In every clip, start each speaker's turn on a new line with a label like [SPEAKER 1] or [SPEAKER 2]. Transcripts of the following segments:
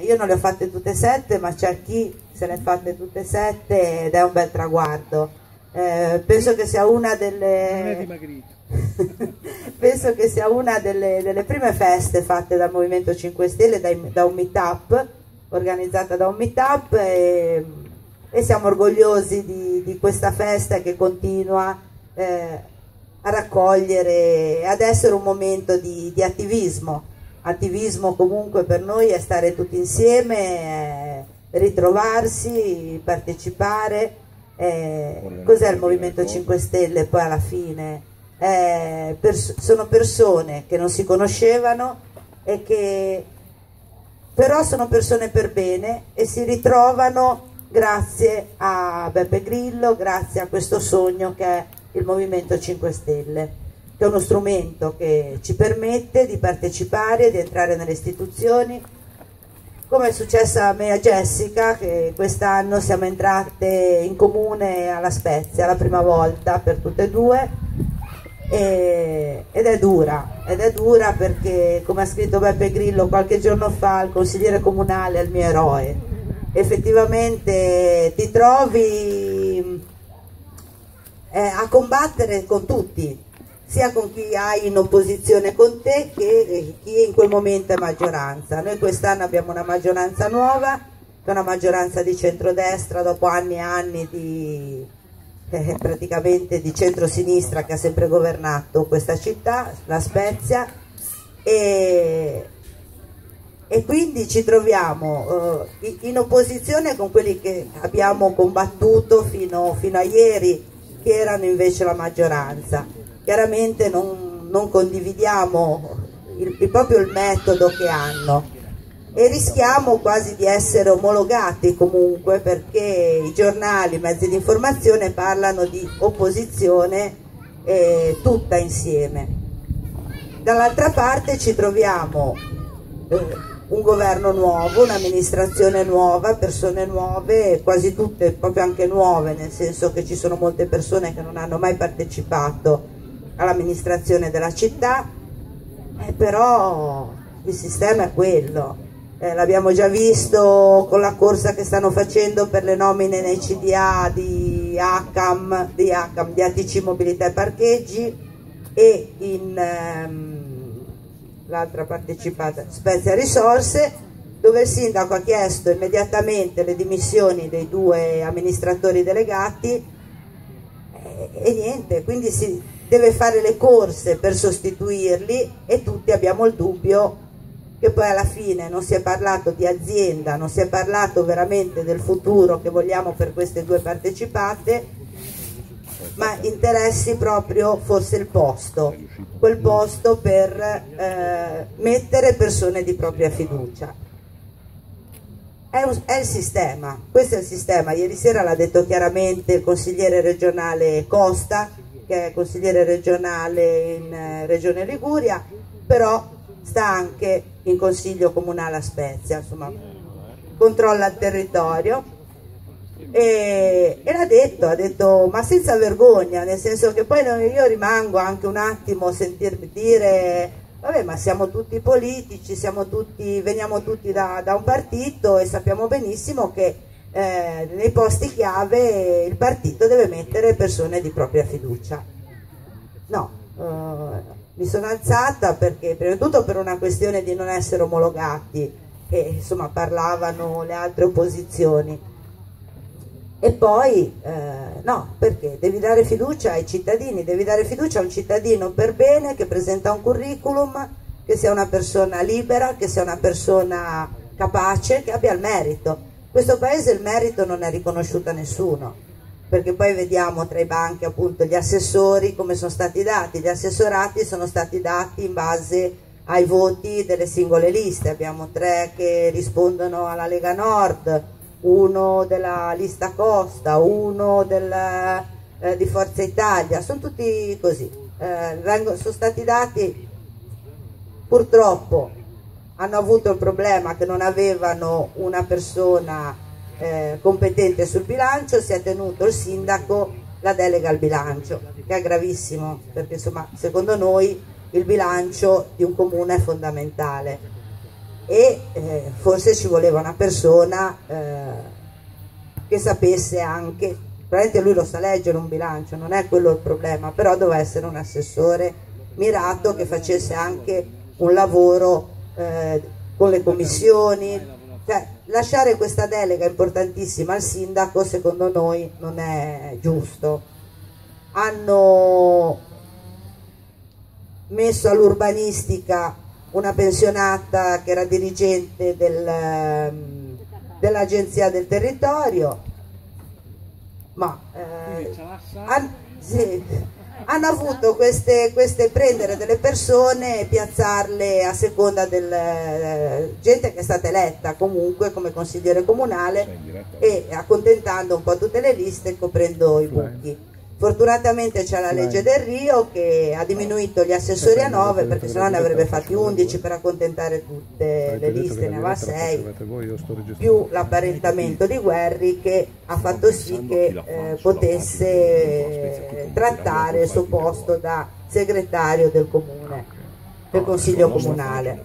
[SPEAKER 1] Io non le ho fatte tutte e sette, ma c'è chi se le ha fatte tutte e sette ed è un bel traguardo. Eh, penso che sia una delle... penso che sia una delle, delle, prime feste fatte dal Movimento 5 Stelle, da, da un meetup, organizzata da un meetup e, e siamo orgogliosi di, di, questa festa che continua eh, a raccogliere, ad essere un momento di, di attivismo attivismo comunque per noi è stare tutti insieme, ritrovarsi, partecipare. Eh, cos'è il Movimento 5 Stelle poi alla fine? Eh, pers sono persone che non si conoscevano e che però sono persone per bene e si ritrovano grazie a Beppe Grillo, grazie a questo sogno che è il Movimento 5 Stelle che è uno strumento che ci permette di partecipare, di entrare nelle istituzioni, come è successo a me e a Jessica, che quest'anno siamo entrate in comune alla Spezia, la prima volta per tutte e due, e, ed è dura, ed è dura perché, come ha scritto Beppe Grillo qualche giorno fa, il consigliere comunale è il mio eroe. Effettivamente ti trovi eh, a combattere con tutti, sia con chi hai in opposizione con te che chi in quel momento è maggioranza. Noi quest'anno abbiamo una maggioranza nuova, una maggioranza di centrodestra dopo anni e anni di, eh, praticamente di centrosinistra che ha sempre governato questa città, la Spezia, e, e quindi ci troviamo eh, in opposizione con quelli che abbiamo combattuto fino, fino a ieri, che erano invece la maggioranza chiaramente non, non condividiamo il, il, proprio il metodo che hanno e rischiamo quasi di essere omologati comunque perché i giornali, i mezzi di informazione parlano di opposizione eh, tutta insieme. Dall'altra parte ci troviamo eh, un governo nuovo, un'amministrazione nuova, persone nuove, quasi tutte proprio anche nuove, nel senso che ci sono molte persone che non hanno mai partecipato all'amministrazione della città, eh, però il sistema è quello. Eh, l'abbiamo già visto con la corsa che stanno facendo per le nomine nei CDA di ACAM, di, ACAM, di ATC Mobilità e Parcheggi e in ehm, l'altra partecipata Spezia Risorse dove il sindaco ha chiesto immediatamente le dimissioni dei due amministratori delegati e, e niente, quindi si, deve fare le corse per sostituirli e tutti abbiamo il dubbio che poi alla fine non si è parlato di azienda, non si è parlato veramente del futuro che vogliamo per queste due partecipate, ma interessi proprio forse il posto, quel posto per eh, mettere persone di propria fiducia. È, un, è, il sistema, questo è il sistema, ieri sera l'ha detto chiaramente il consigliere regionale Costa, che è consigliere regionale in eh, Regione Liguria, però sta anche in consiglio comunale a Spezia, insomma controlla il territorio. E, e l'ha detto, ha detto ma senza vergogna, nel senso che poi io rimango anche un attimo a sentirmi dire vabbè ma siamo tutti politici, siamo tutti, veniamo tutti da, da un partito e sappiamo benissimo che eh, nei posti chiave il partito deve mettere persone di propria fiducia. No, eh, mi sono alzata perché prima di tutto per una questione di non essere omologati, che insomma parlavano le altre opposizioni. E poi eh, no, perché devi dare fiducia ai cittadini, devi dare fiducia a un cittadino per bene che presenta un curriculum, che sia una persona libera, che sia una persona capace, che abbia il merito questo paese il merito non è riconosciuto a nessuno, perché poi vediamo tra i banchi appunto gli assessori come sono stati dati, gli assessorati sono stati dati in base ai voti delle singole liste, abbiamo tre che rispondono alla Lega Nord, uno della lista Costa, uno del, eh, di Forza Italia, sono tutti così, eh, sono stati dati purtroppo hanno avuto il problema che non avevano una persona eh, competente sul bilancio, si è tenuto il sindaco la delega al bilancio, che è gravissimo, perché insomma secondo noi il bilancio di un comune è fondamentale. e eh, forse ci voleva una persona eh, che sapesse anche, probabilmente lui lo sa leggere un bilancio, non è quello il problema, però doveva essere un assessore mirato che facesse anche un lavoro eh, con le commissioni, cioè, lasciare questa delega importantissima al sindaco secondo noi non è giusto. Hanno messo all'urbanistica una pensionata che era dirigente del, ehm, dell'agenzia del territorio, ma eh, han, sì, hanno avuto queste, queste, prendere delle persone e piazzarle a seconda del eh, gente che è stata eletta comunque come consigliere comunale e accontentando un po' tutte le liste coprendo i buchi. Fortunatamente c'è la legge del Rio che ha diminuito gli assessori a 9 perché sennò ne avrebbe fatti 11 per accontentare tutte le liste, ne aveva 6, più l'apparentamento di Guerri che ha fatto sì che eh, potesse trattare il suo posto da segretario del comune, del consiglio comunale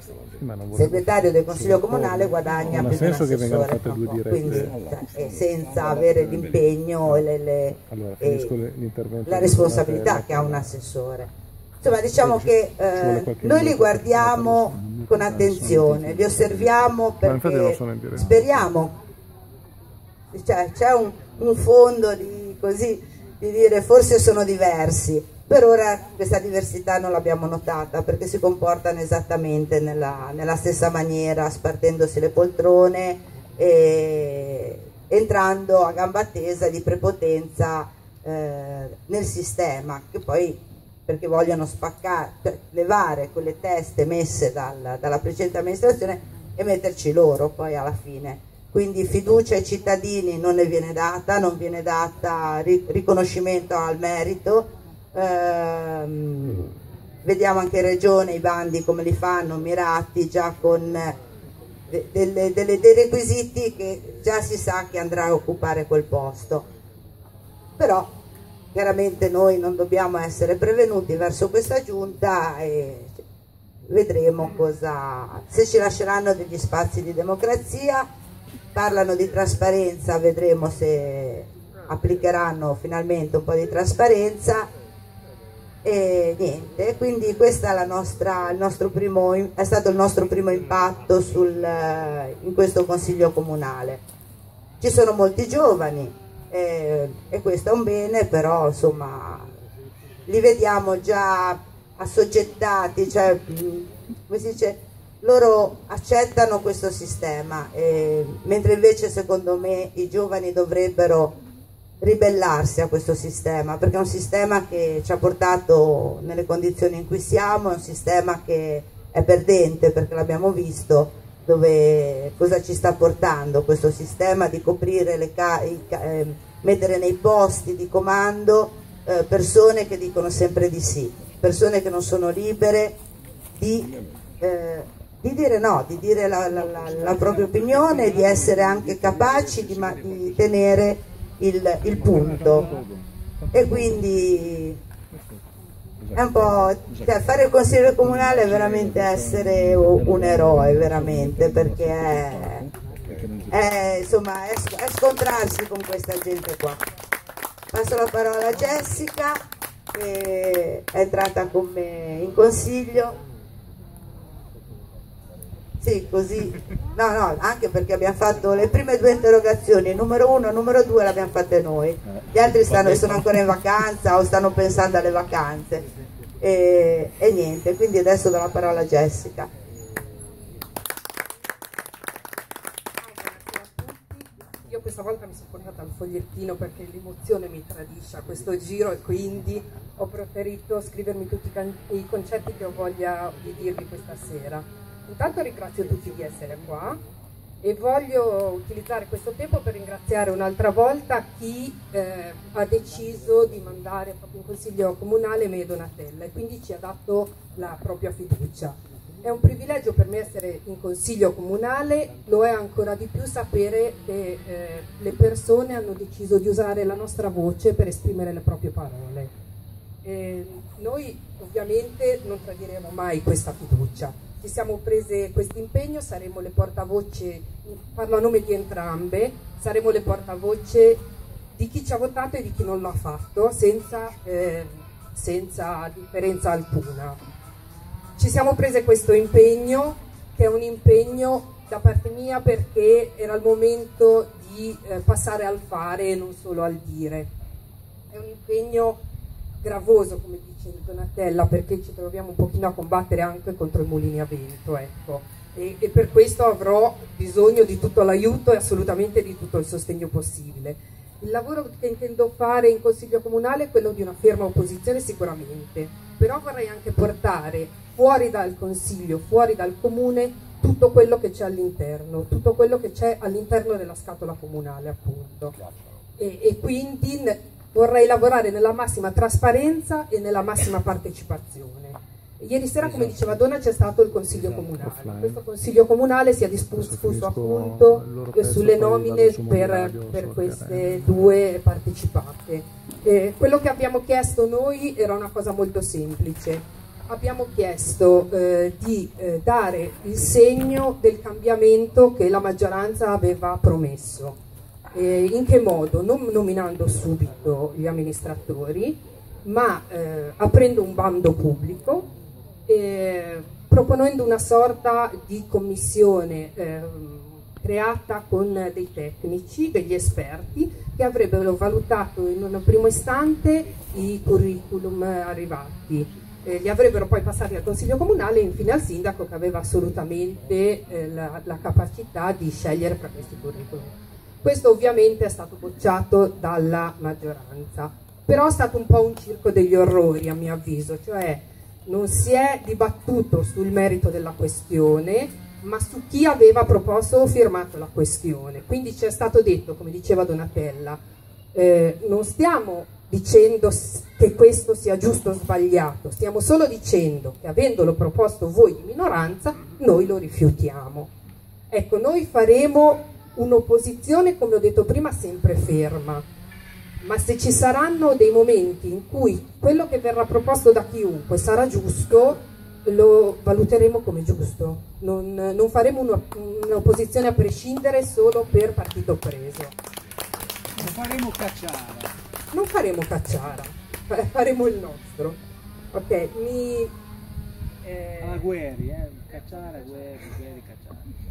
[SPEAKER 1] segretario del consiglio comunale guadagna più di un assessore quindi cioè, senza avere l'impegno e, le, le, e la responsabilità che ha un assessore. Insomma diciamo che eh, noi li guardiamo con attenzione li osserviamo perché speriamo. Cioè, c'è un, un fondo di, così, di dire forse sono diversi per ora questa diversità non l'abbiamo notata perché si comportano esattamente nella, nella stessa maniera, spartendosi le poltrone e entrando a gamba tesa di prepotenza eh, nel sistema, che poi perché vogliono spaccare, cioè, levare quelle teste messe dal, dalla precedente amministrazione e metterci loro poi alla fine. Quindi fiducia ai cittadini non ne viene data, non viene data riconoscimento al merito, ehm, vediamo anche in regione i bandi come li fanno, mirati già con de, delle, delle, dei requisiti che già si sa che andrà a occupare quel posto. Però chiaramente noi non dobbiamo essere prevenuti verso questa giunta e vedremo cosa, se ci lasceranno degli spazi di democrazia, parlano di trasparenza, vedremo se applicheranno finalmente un po' di trasparenza e niente, quindi questo è, stato il nostro primo impatto sul, eh, in questo consiglio comunale. Ci sono molti giovani eh, e questo è un bene, però insomma li vediamo già assoggettati, cioè, come si dice, loro accettano questo sistema, eh, mentre invece secondo me i giovani dovrebbero ribellarsi a questo sistema, perché è un sistema che ci ha portato nelle condizioni in cui siamo, è un sistema che è perdente perché l'abbiamo visto, dove cosa ci sta portando questo sistema di coprire le eh, mettere nei posti di comando eh, persone che dicono sempre di sì, persone che non sono libere di, eh, di dire no, di dire la, la, la, la, propria opinione, di essere anche capaci di, di tenere il, il punto. E quindi è un po' cioè, fare il consigliere comunale è veramente essere un eroe veramente perché è, è, insomma, è, è scontrarsi con questa gente qua. Passo la parola a Jessica che è entrata con me in consiglio sì, così. No, no, anche perché abbiamo fatto le prime due interrogazioni, numero uno e numero due le abbiamo fatte noi. Gli altri stanno, sono ancora in vacanza o stanno pensando alle vacanze. E, e niente, quindi adesso do la parola a Jessica.
[SPEAKER 2] Io questa volta mi sono portata il fogliettino perché l'emozione mi tradisce a questo giro e quindi ho preferito scrivermi tutti i concetti che ho voglia di dirvi questa sera. Intanto ringrazio tutti di essere qua e voglio utilizzare questo tempo per ringraziare un'altra volta chi eh, ha deciso di mandare proprio in consiglio comunale me Donatella e quindi ci ha dato la propria fiducia. È un privilegio per me essere in consiglio comunale, lo è ancora di più sapere che eh, le persone hanno deciso di usare la nostra voce per esprimere le proprie parole. E noi ovviamente non tradiremo mai questa fiducia ci siamo prese questo impegno, saremo le portavoce, parlo a nome di entrambe, saremo le portavoce di chi ci ha votato e di chi non l'ha fatto, senza, eh, senza differenza alcuna. Ci siamo prese questo impegno, che è un impegno da parte mia perché era il momento di eh, passare al fare e non solo al dire. È un impegno gravoso, come dice Donatella, perché ci troviamo un pochino a combattere anche contro i mulini a vento, ecco. e, e per questo avrò bisogno di tutto l'aiuto e assolutamente di tutto il sostegno possibile. Il lavoro che intendo fare in Consiglio Comunale è quello di una ferma opposizione sicuramente, però vorrei anche portare fuori dal Consiglio, fuori dal Comune, tutto quello che c'è all'interno, tutto quello che c'è all'interno della scatola comunale appunto. E, e quindi vorrei lavorare nella massima trasparenza e nella massima partecipazione. Ieri sera, come esatto. diceva Donna, c'è stato il Consiglio esatto, Comunale. Questo Consiglio Comunale si è discusso appunto sulle nomine per, per queste due partecipate. Eh, quello che abbiamo chiesto noi era una cosa molto semplice. Abbiamo chiesto eh, di eh, dare il segno del cambiamento che la maggioranza aveva promesso eh, in che modo? Non nominando subito gli amministratori, ma eh, aprendo un bando pubblico, eh, proponendo una sorta di commissione ehm, creata con dei tecnici, degli esperti, che avrebbero valutato in un primo istante i curriculum arrivati, eh, li avrebbero poi passati al Consiglio Comunale e infine al Sindaco che aveva assolutamente eh, la, la, capacità di scegliere tra questi curriculum. Questo ovviamente è stato bocciato dalla maggioranza, però è stato un po' un circo degli orrori a mio avviso, cioè non si è dibattuto sul merito della questione, ma su chi aveva proposto o firmato la questione. Quindi ci è stato detto, come diceva Donatella, eh, non stiamo dicendo che questo sia giusto o sbagliato, stiamo solo dicendo che avendolo proposto voi di minoranza, noi lo rifiutiamo. Ecco, noi faremo un'opposizione, come ho detto prima, sempre ferma, ma se ci saranno dei momenti in cui quello che verrà proposto da chiunque sarà giusto, lo valuteremo come giusto, non, non faremo un'opposizione a prescindere solo per partito preso.
[SPEAKER 3] Non faremo cacciara.
[SPEAKER 2] Non faremo cacciara, faremo il nostro. Ok, mi...
[SPEAKER 3] Eh... Ah, guerri, eh? cacciara, guerri, guerri, cacciara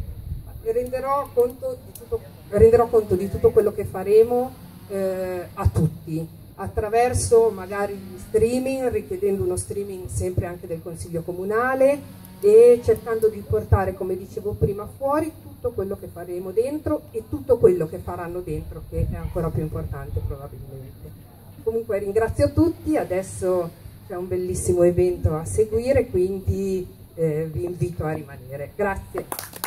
[SPEAKER 2] renderò conto di tutto, renderò conto di tutto quello che faremo eh, a tutti attraverso magari gli streaming, richiedendo uno streaming sempre anche del Consiglio Comunale e cercando di portare, come dicevo prima, fuori tutto quello che faremo dentro e tutto quello che faranno dentro, che è ancora più importante probabilmente. Comunque ringrazio tutti, adesso c'è un bellissimo evento a seguire, quindi eh, vi invito a rimanere. Grazie.